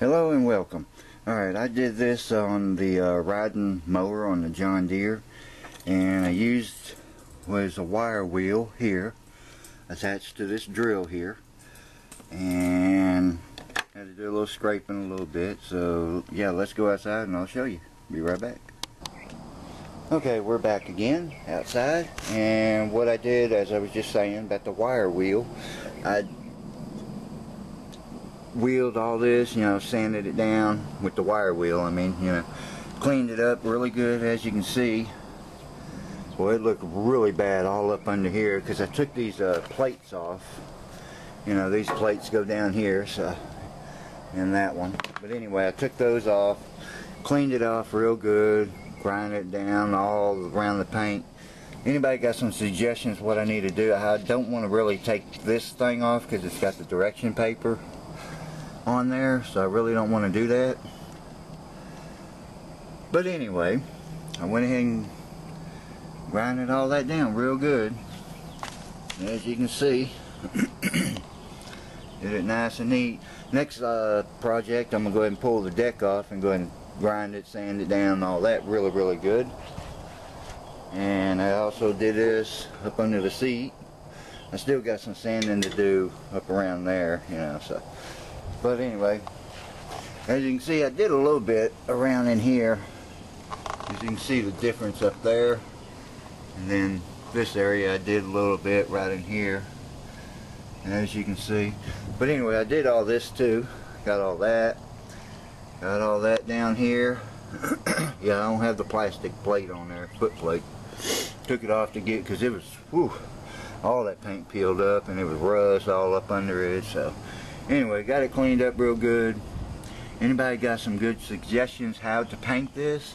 Hello and welcome. Alright, I did this on the uh, riding mower on the John Deere and I used was a wire wheel here attached to this drill here and had to do a little scraping a little bit so yeah let's go outside and I'll show you. Be right back. Okay, we're back again outside and what I did as I was just saying about the wire wheel I wheeled all this, you know, sanded it down with the wire wheel, I mean, you know, cleaned it up really good as you can see. Well, it looked really bad all up under here because I took these uh, plates off. You know, these plates go down here, so, and that one. But anyway, I took those off, cleaned it off real good, grind it down all around the paint. Anybody got some suggestions what I need to do? I don't want to really take this thing off because it's got the direction paper on there so I really don't want to do that. But anyway I went ahead and grinded all that down real good. As you can see did it nice and neat. Next uh, project I'm gonna go ahead and pull the deck off and go ahead and grind it sand it down all that really really good. And I also did this up under the seat. I still got some sanding to do up around there you know so but anyway, as you can see, I did a little bit around in here. As you can see the difference up there. And then this area I did a little bit right in here. And as you can see. But anyway, I did all this too. Got all that. Got all that down here. yeah, I don't have the plastic plate on there, foot plate. Took it off to get, because it was, whew, all that paint peeled up and it was rust all up under it. So anyway got it cleaned up real good. Anybody got some good suggestions how to paint this?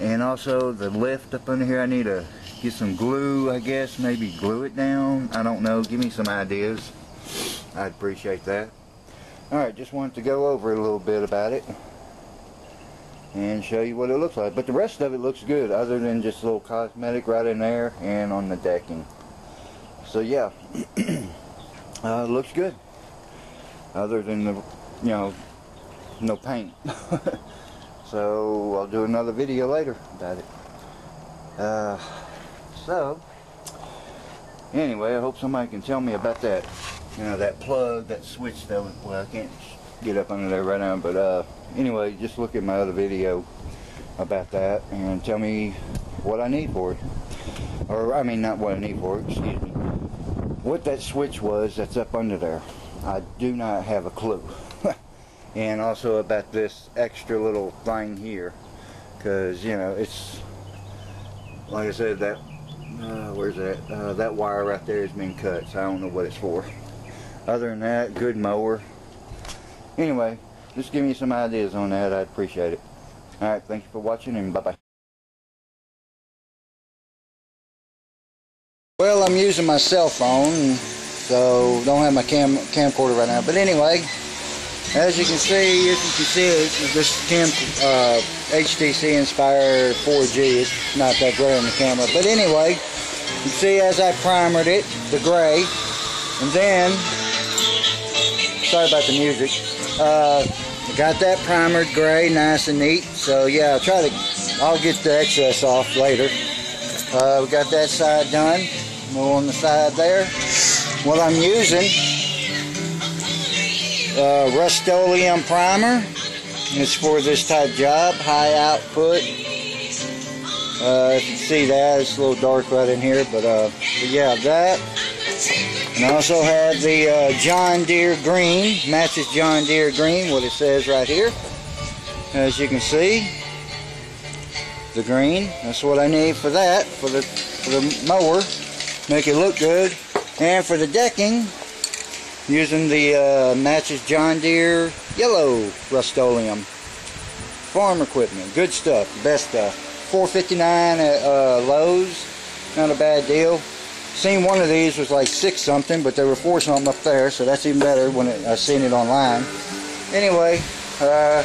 And also the lift up under here I need to get some glue I guess maybe glue it down. I don't know. Give me some ideas. I'd appreciate that. Alright just wanted to go over a little bit about it and show you what it looks like. But the rest of it looks good other than just a little cosmetic right in there and on the decking. So yeah. Uh, looks good other than the, you know, no paint. so I'll do another video later about it. Uh, so, anyway, I hope somebody can tell me about that, you know, that plug, that switch that, well, I can't get up under there right now, but uh, anyway, just look at my other video about that and tell me what I need for it. Or, I mean, not what I need for it, excuse me. What that switch was that's up under there. I do not have a clue. and also about this extra little thing here. Because, you know, it's, like I said, that, uh, where's that? Uh, that wire right there has been cut, so I don't know what it's for. Other than that, good mower. Anyway, just give me some ideas on that. I'd appreciate it. Alright, thank you for watching and bye-bye. Well, I'm using my cell phone so don't have my cam camcorder right now. But anyway, as you can see, as you can see, this cam uh, HTC Inspire 4G. It's not that great on the camera, but anyway, you see as I primered it, the gray, and then sorry about the music. Uh, got that primered gray, nice and neat. So yeah, I'll try to. I'll get the excess off later. Uh, we got that side done. More on the side there what I'm using uh, Rust-Oleum primer. It's for this type job high output. Uh, if you see that it's a little dark right in here but, uh, but yeah that. And I also have the uh, John Deere green. Matches John Deere green what it says right here. As you can see the green. That's what I need for that for the for the mower. Make it look good and for the decking, using the uh, Matches John Deere yellow Rust-Oleum. Farm equipment, good stuff, best stuff. 459 at uh, Lowe's, not a bad deal. Seen one of these was like six something, but there were four something up there, so that's even better when it, I seen it online. Anyway, uh,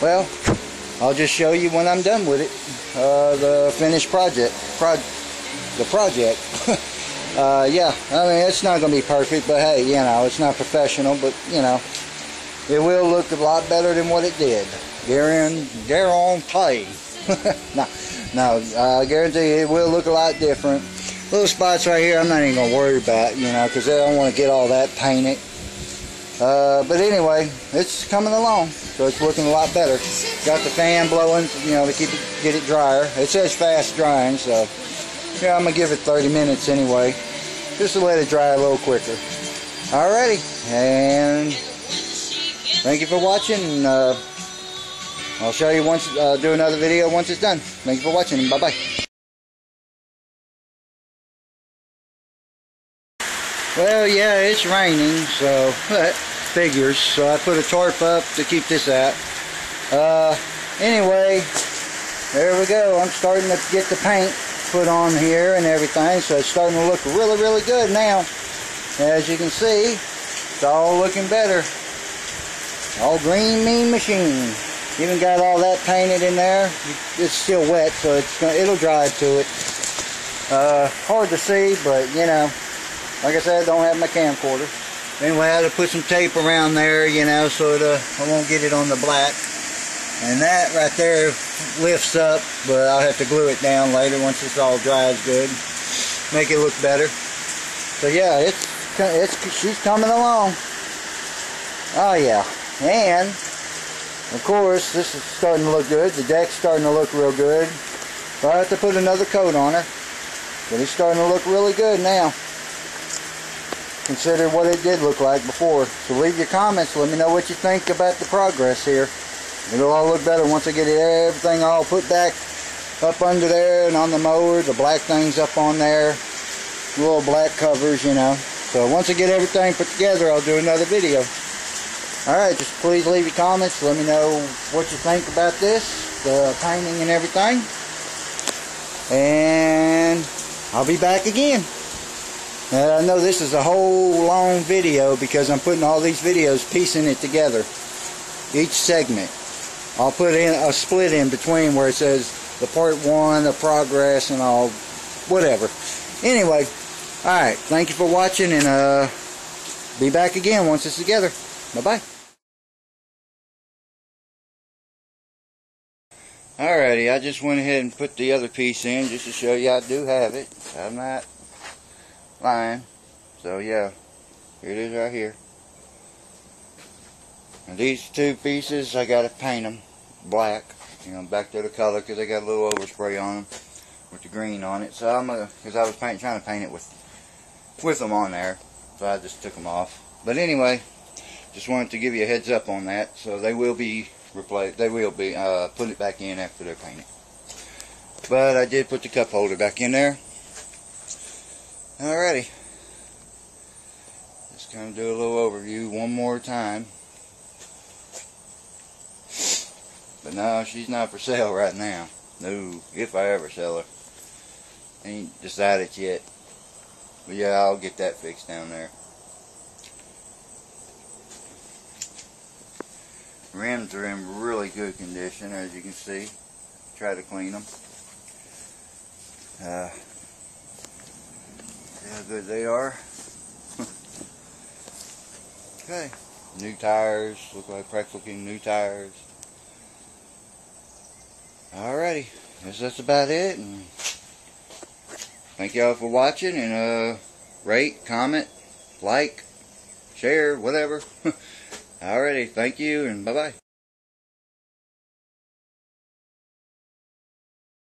well, I'll just show you when I'm done with it, uh, the finished project, pro the project. uh, yeah, I mean, it's not going to be perfect, but hey, you know, it's not professional, but, you know, it will look a lot better than what it did. Guarantee, guarantee. no, no, I guarantee it will look a lot different. Little spots right here, I'm not even gonna worry about, you know, because I don't want to get all that painted. Uh, but anyway, it's coming along, so it's looking a lot better. Got the fan blowing, you know, to keep it, get it drier. It says fast drying, so yeah, I'm gonna give it 30 minutes anyway, just to let it dry a little quicker. Alrighty, and thank you for watching. Uh, I'll show you once, uh, do another video once it's done. Thank you for watching, bye bye. Well, yeah, it's raining, so that figures. So I put a tarp up to keep this out. Uh, anyway, there we go. I'm starting to get the paint put on here and everything, so it's starting to look really, really good now. As you can see, it's all looking better. All green mean machine. Even got all that painted in there. It's still wet, so it's gonna, it'll dry to it. Uh, hard to see, but you know, like I said, I don't have my camcorder. Anyway, I had to put some tape around there, you know, so that uh, I won't get it on the black. And that right there lifts up, but I'll have to glue it down later once it's all dries good. Make it look better. So yeah, it's, it's she's coming along. Oh yeah. And, of course, this is starting to look good. The deck's starting to look real good. So I have to put another coat on her. But it's starting to look really good now consider what it did look like before. So leave your comments. Let me know what you think about the progress here. It'll all look better once I get everything all put back up under there and on the mower. The black things up on there. Little black covers, you know. So once I get everything put together, I'll do another video. Alright, just please leave your comments. Let me know what you think about this. The painting and everything. And I'll be back again. Now, I know this is a whole long video because I'm putting all these videos, piecing it together. Each segment. I'll put in a split in between where it says the part one, the progress, and all, whatever. Anyway, alright, thank you for watching, and uh, be back again once it's together. Bye-bye. Alrighty, I just went ahead and put the other piece in just to show you I do have it. I'm not lying. So yeah, here it is right here. These two pieces, I got to paint them black. You know, back to the color because they got a little overspray on them with the green on it. So I'm gonna, because I was paint, trying to paint it with with them on there. So I just took them off. But anyway, just wanted to give you a heads up on that. So they will be replaced. They will be uh, put it back in after they're painted. But I did put the cup holder back in there. Alrighty. Just kind of do a little overview one more time. But no, she's not for sale right now. No, if I ever sell her. Ain't decided yet. But yeah, I'll get that fixed down there. Rims are in really good condition, as you can see. Try to clean them. Uh, how good they are. okay. New tires. Look like looking new tires. Alrighty. Guess that's about it. And thank y'all for watching and uh rate, comment, like, share, whatever. Alrighty, thank you and bye bye.